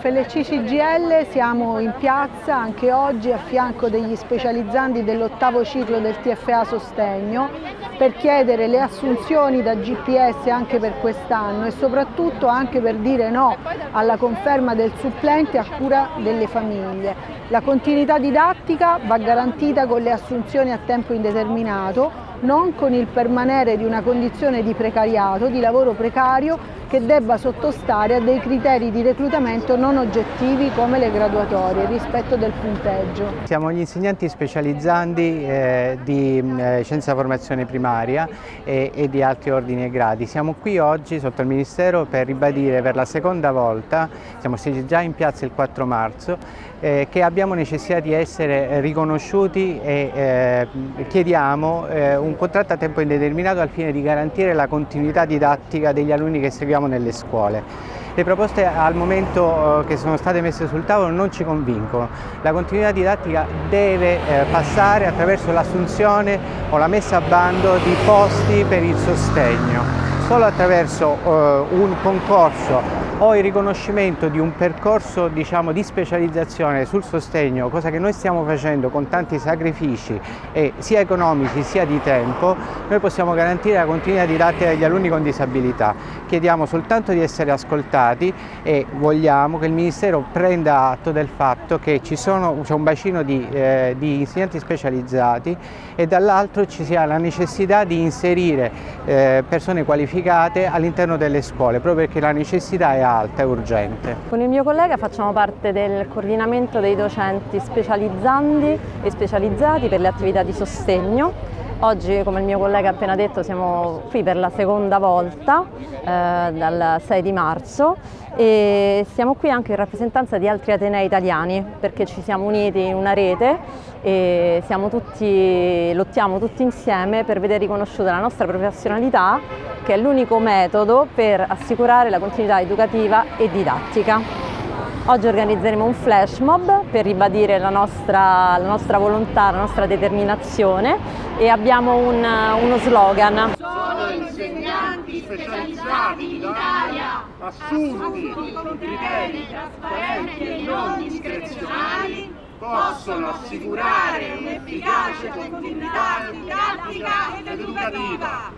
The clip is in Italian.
FLC CGL siamo in piazza anche oggi a fianco degli specializzanti dell'ottavo ciclo del TFA Sostegno per chiedere le assunzioni da GPS anche per quest'anno e soprattutto anche per dire no alla conferma del supplente a cura delle famiglie. La continuità didattica va garantita con le assunzioni a tempo indeterminato non con il permanere di una condizione di precariato, di lavoro precario che debba sottostare a dei criteri di reclutamento non oggettivi come le graduatorie, rispetto del punteggio. Siamo gli insegnanti specializzanti eh, di eh, scienza formazione primaria e, e, di altri ordini e gradi. Siamo qui oggi sotto il Ministero per ribadire per la seconda volta, siamo stati già in piazza il 4 marzo, eh, che abbiamo necessità di essere riconosciuti e eh, chiediamo eh, un contratto a tempo indeterminato al fine di garantire la continuità didattica degli alunni che seguiamo nelle scuole. Le proposte al momento eh, che sono state messe sul tavolo non ci convincono. La continuità didattica deve eh, passare attraverso l'assunzione o la messa a bando di posti per il sostegno. Solo attraverso eh, un concorso o il riconoscimento di un percorso diciamo, di specializzazione sul sostegno, cosa che noi stiamo facendo con tanti sacrifici eh, sia economici sia di tempo, noi possiamo garantire la continuità didattica agli alunni con disabilità. Chiediamo soltanto di essere ascoltati e vogliamo che il Ministero prenda atto del fatto che c'è un bacino di, eh, di, insegnanti specializzati e dall'altro ci sia la necessità di inserire eh, persone qualificate all'interno delle scuole, proprio perché la necessità è alta e urgente. Con il mio collega facciamo parte del coordinamento dei docenti specializzanti e specializzati per le attività di sostegno Oggi, come il mio collega ha appena detto, siamo qui per la seconda volta, eh, dal 6 di marzo, e siamo qui anche in rappresentanza di altri Atenei italiani, perché ci siamo uniti in una rete e tutti, lottiamo tutti insieme per vedere riconosciuta la nostra professionalità, che è l'unico metodo per assicurare la continuità educativa e didattica. Oggi organizzeremo un flash mob per ribadire la nostra, la nostra volontà, la nostra determinazione e abbiamo un, uno slogan. Solo insegnanti specializzati in Italia, assunti con criteri trasparenti e non discrezionali, possono assicurare un'efficace continuità didattica ed educativa